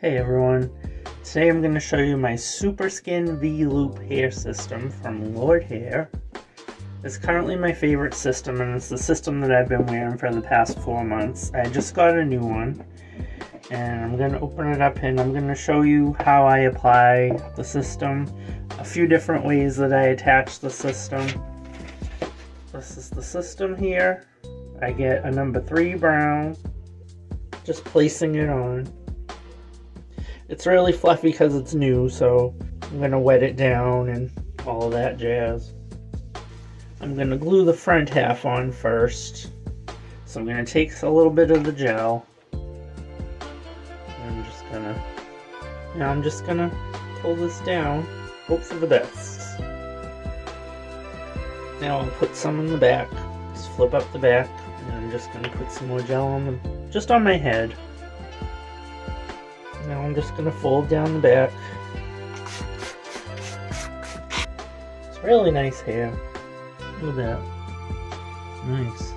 Hey everyone, today I'm going to show you my Super Skin V-Loop hair system from Lordhair. It's currently my favorite system and it's the system that I've been wearing for the past four months. I just got a new one and I'm going to open it up and I'm going to show you how I apply the system, a few different ways that I attach the system. This is the system here. I get a number three brown, just placing it on. It's really fluffy because it's new, so I'm going to wet it down and all that jazz. I'm going to glue the front half on first. So I'm going to take a little bit of the gel. I'm just going to... Now I'm just going to pull this down. Hope for the best. Now I'll put some in the back. Just flip up the back. And I'm just going to put some more gel on them. Just on my head. Now I'm just to fold down the back. It's really nice hair. Look at that. Nice.